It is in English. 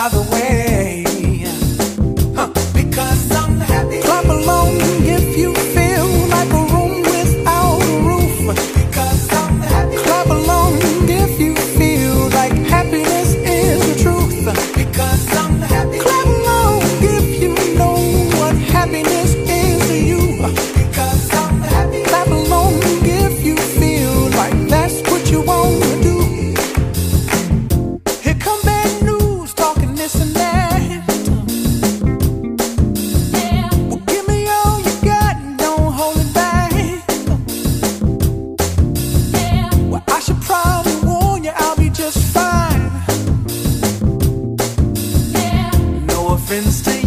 by the way. happens